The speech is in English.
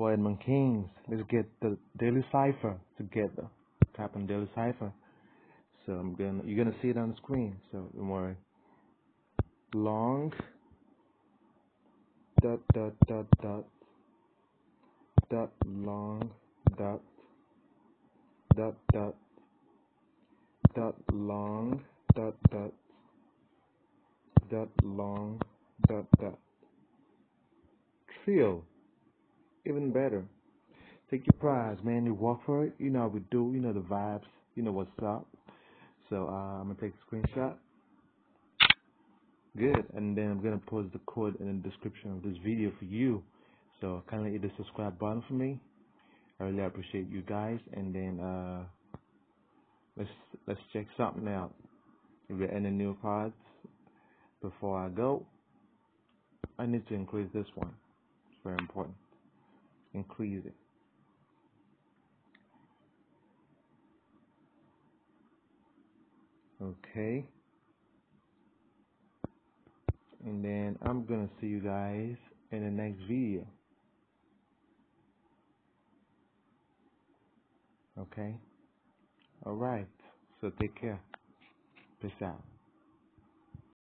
boy Edmoon Kings. Let's get the Daily Cipher together. Tap on Daily Cipher. So I'm gonna you're gonna see it on the screen. So don't worry. Long dot dot dot dot dot long dot dot dot dot long dot dot dot long dot dot trio even better. Take your prize man. You walk for it. You know how we do you know the vibes. You know what's up. So uh, I'm gonna take a screenshot. Good. And then I'm gonna post the code in the description of this video for you. So kindly hit the subscribe button for me. I really appreciate you guys. And then uh let's let's check something out. If there any new cards before I go I need to increase this one. It's very important increase it okay. And then I'm gonna see you guys in the next video. Okay? All right. So take care. Peace out